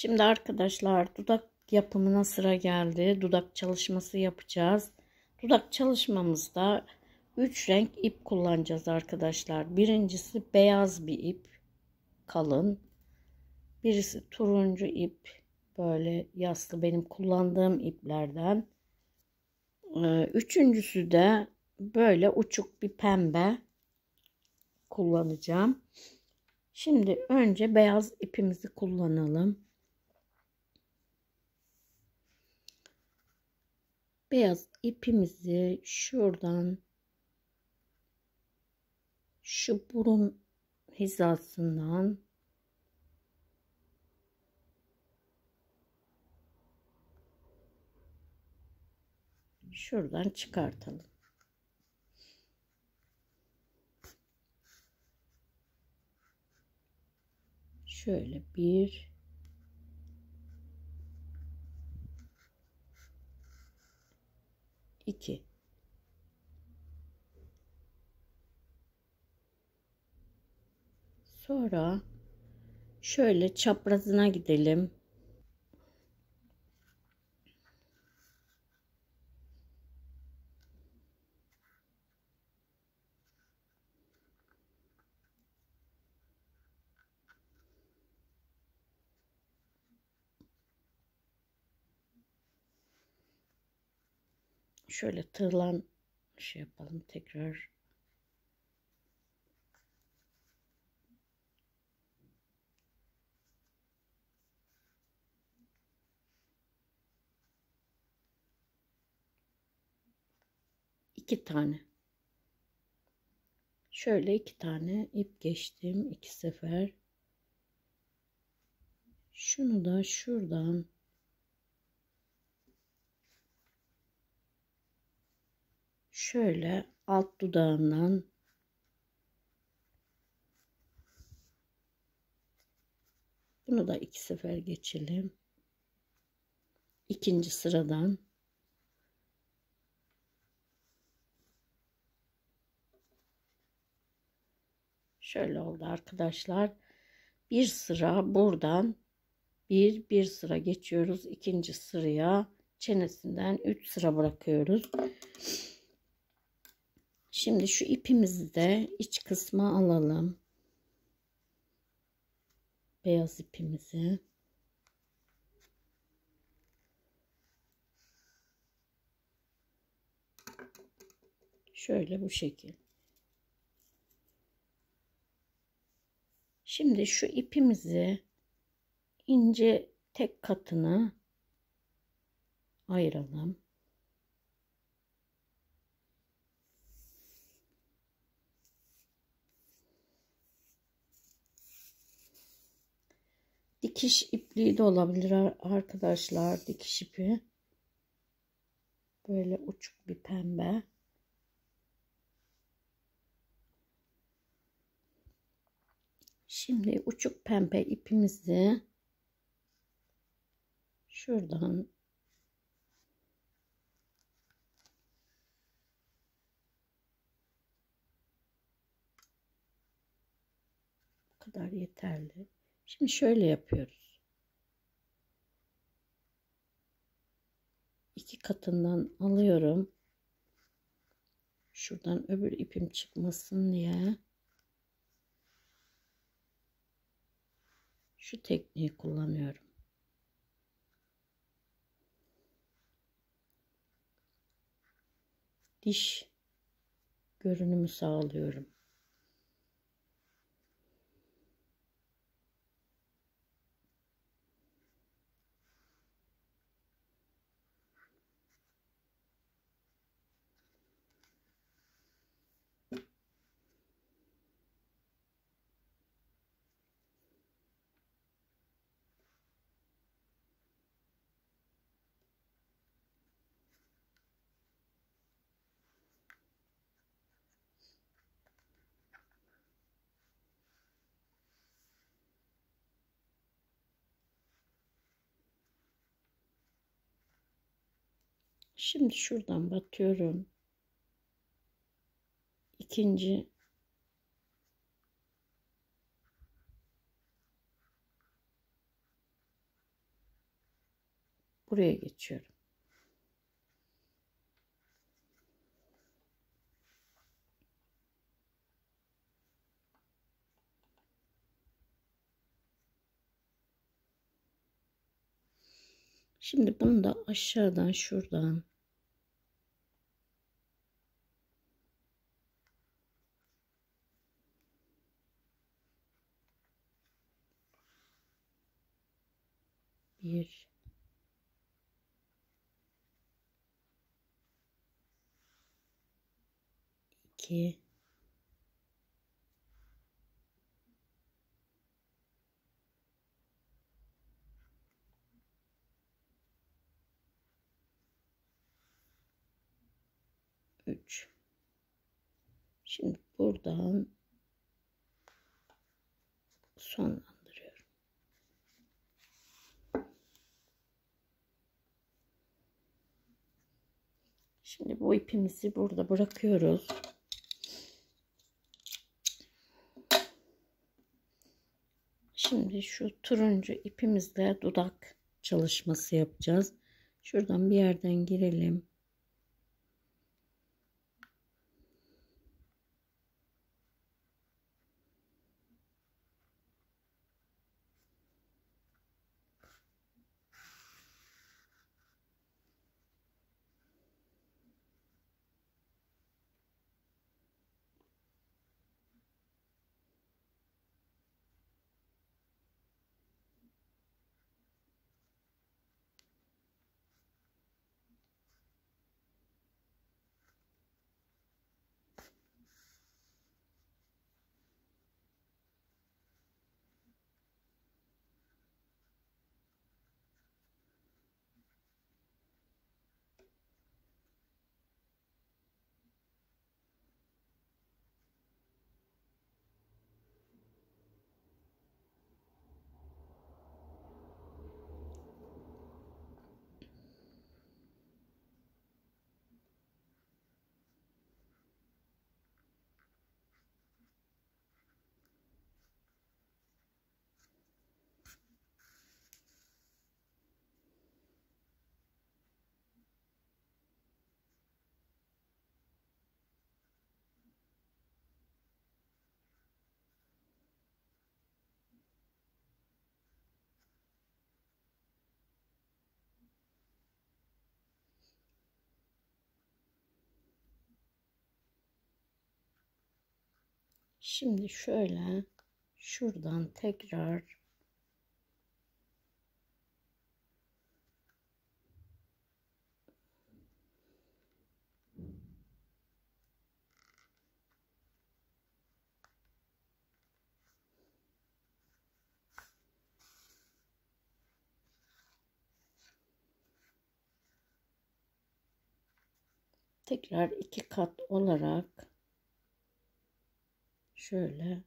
Şimdi arkadaşlar dudak yapımına sıra geldi. Dudak çalışması yapacağız. Dudak çalışmamızda 3 renk ip kullanacağız arkadaşlar. Birincisi beyaz bir ip. Kalın. Birisi turuncu ip. Böyle yaslı benim kullandığım iplerden. Ee, üçüncüsü de böyle uçuk bir pembe kullanacağım. Şimdi önce beyaz ipimizi kullanalım. Beyaz ipimizi şuradan şu burun hizasından şuradan çıkartalım. Şöyle bir iki sonra şöyle çaprazına gidelim. Şöyle tığlan şey yapalım tekrar. İki tane. Şöyle iki tane ip geçtim iki sefer. Şunu da şuradan şöyle alt dudağından bunu da iki sefer geçelim. İkinci sıradan şöyle oldu arkadaşlar. Bir sıra buradan bir bir sıra geçiyoruz. ikinci sıraya çenesinden 3 sıra bırakıyoruz. Şimdi şu ipimizi de iç kısma alalım. Beyaz ipimizi. Şöyle bu şekil. Şimdi şu ipimizi ince tek katını ayıralım. Dikiş ipliği de olabilir arkadaşlar dikiş ipi. Böyle uçuk bir pembe. Şimdi uçuk pembe ipimizi şuradan bu kadar yeterli Şimdi şöyle yapıyoruz. İki katından alıyorum. Şuradan öbür ipim çıkmasın diye. Şu tekniği kullanıyorum. Diş görünümü sağlıyorum. Şimdi şuradan batıyorum. İkinci buraya geçiyorum. Şimdi bunu da aşağıdan şuradan 2 3 Şimdi buradan sonlandırıyorum. Şimdi bu ipimizi burada bırakıyoruz. Şimdi şu turuncu ipimizle dudak çalışması yapacağız. Şuradan bir yerden girelim. Şimdi şöyle şuradan tekrar tekrar iki kat olarak şöyle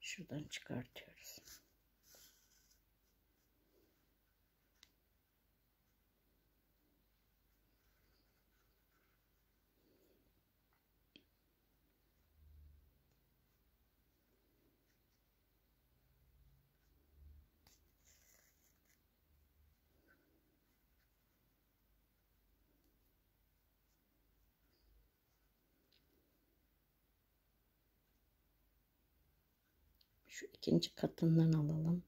şuradan çıkartıyoruz. Şu ikinci katından alalım.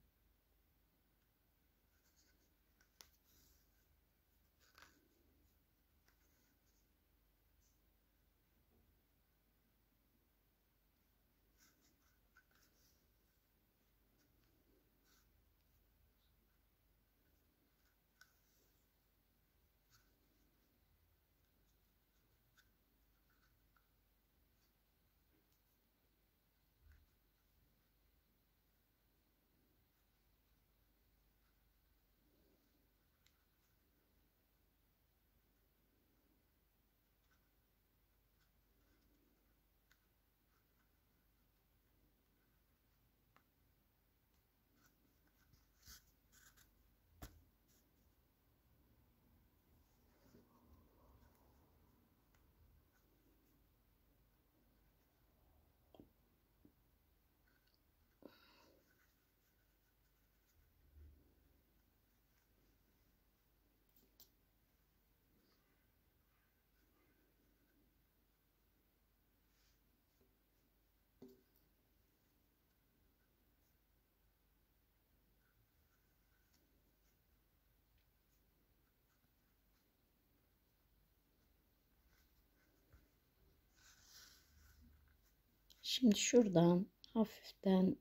Şimdi şuradan hafiften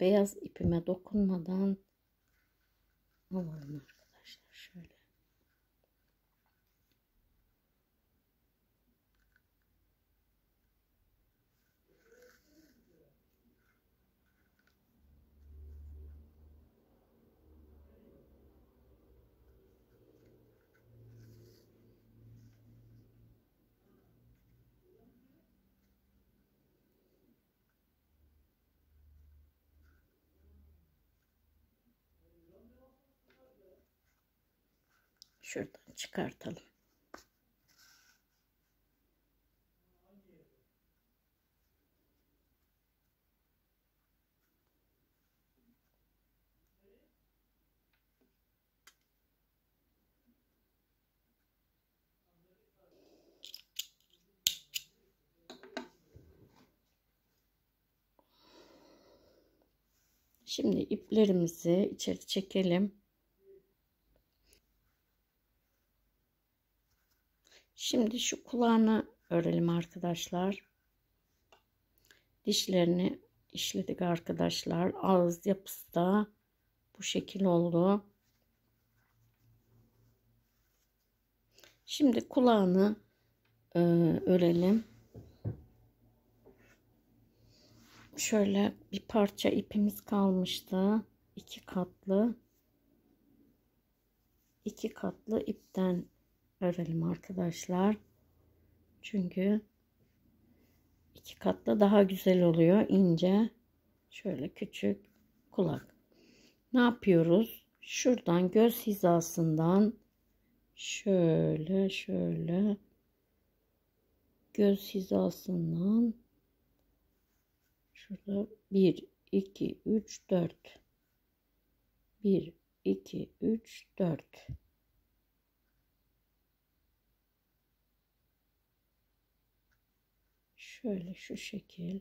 beyaz ipime dokunmadan alalım arkadaşlar şöyle. Şuradan çıkartalım. Şimdi iplerimizi içeri çekelim. Şimdi şu kulağını örelim arkadaşlar. Dişlerini işledik arkadaşlar. Ağız yapısı da bu şekil oldu. Şimdi kulağını e, örelim. Şöyle bir parça ipimiz kalmıştı. iki katlı. iki katlı ipten örelim arkadaşlar. Çünkü iki katlı daha güzel oluyor. ince şöyle küçük kulak. Ne yapıyoruz? Şuradan göz hizasından şöyle şöyle göz hizasından şurada 1 2 3 4 1 2 3 4 şöyle şu şekil.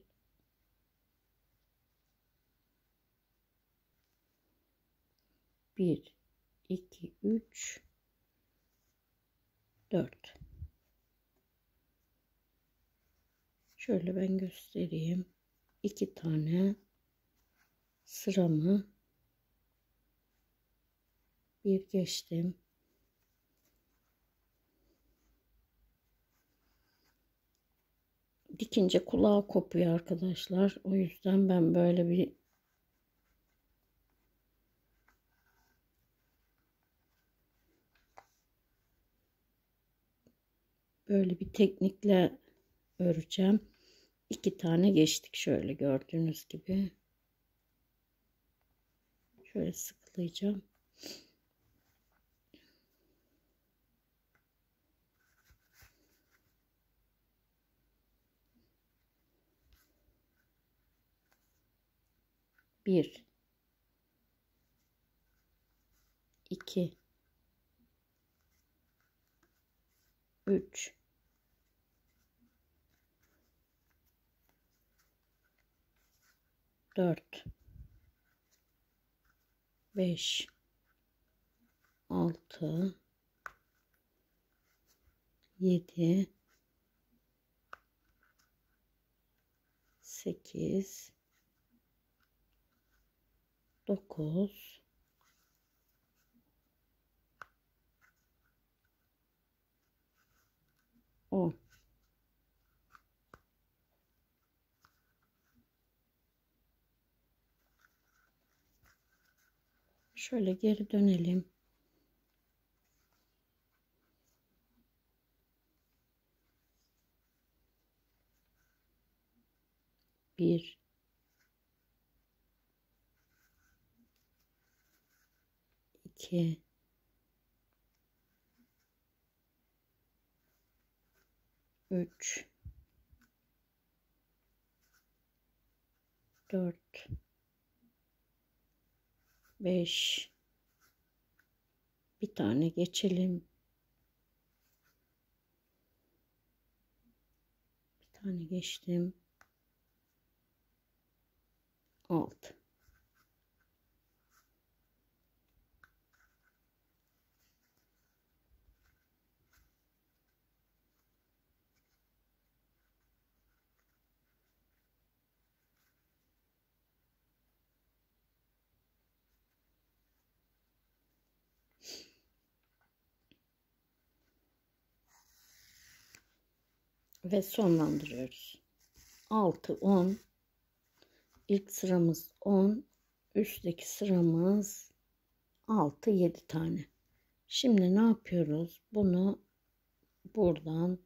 Bir iki üç dört. Şöyle ben göstereyim. İki tane sıramı. Bir geçtim dikince kulağı kopuyor arkadaşlar. O yüzden ben böyle bir böyle bir teknikle öreceğim. İki tane geçtik şöyle gördüğünüz gibi. Şöyle sıkılayacağım. Bir. İki. Üç. Dört. Beş. Altı. Yedi. Sekiz 9 10 Şöyle geri dönelim. Bir 2 3 4 5 bir tane geçelim. Bir tane geçtim. 6 ve sonlandırıyoruz. 6 10 ilk sıramız 10 üstteki sıramız 6 7 tane. Şimdi ne yapıyoruz? Bunu buradan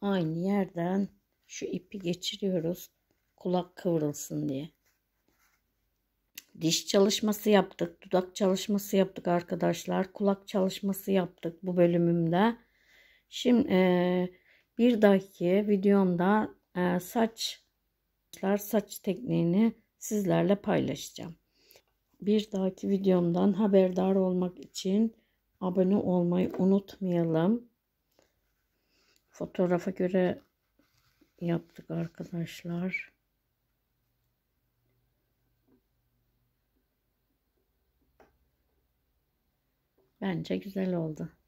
aynı yerden şu ipi geçiriyoruz. Kulak kıvrılsın diye. Diş çalışması yaptık. Dudak çalışması yaptık arkadaşlar. Kulak çalışması yaptık bu bölümümde. Şimdi e, bir dahaki videomda e, saç saç tekniğini sizlerle paylaşacağım. Bir dahaki videomdan haberdar olmak için abone olmayı unutmayalım. Fotoğrafa göre yaptık arkadaşlar. Bence güzel oldu.